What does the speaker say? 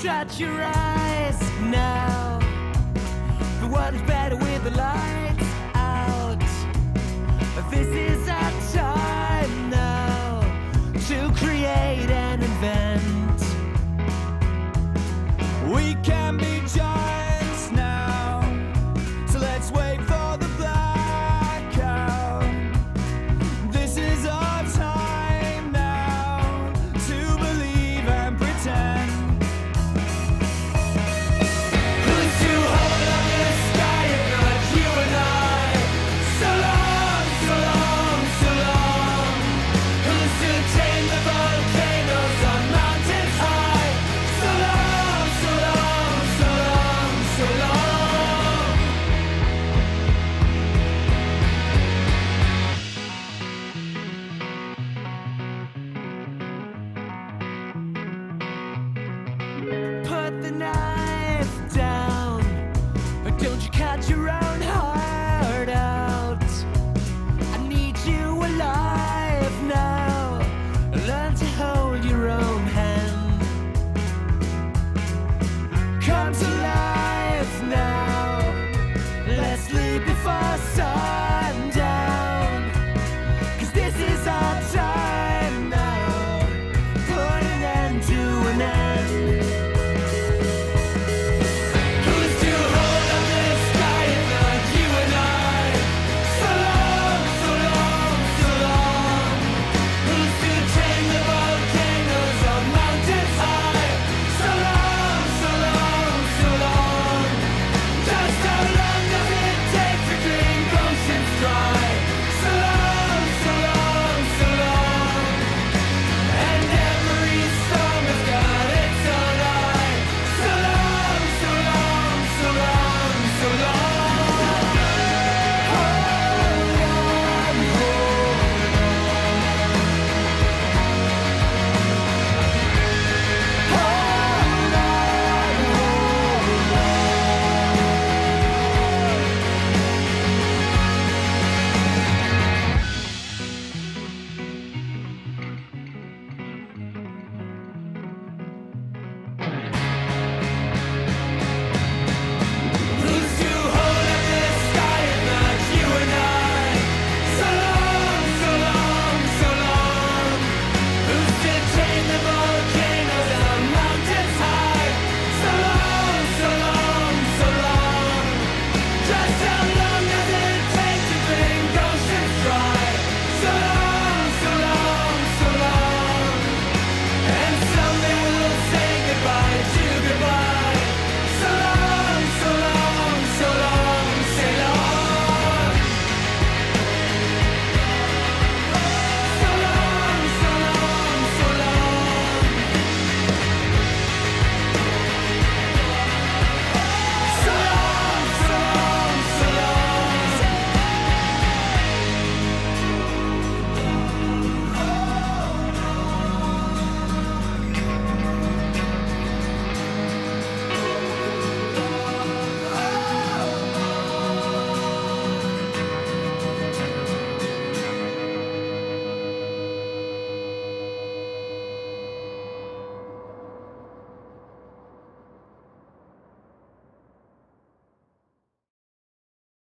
shut your eyes.